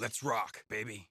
Let's rock, baby.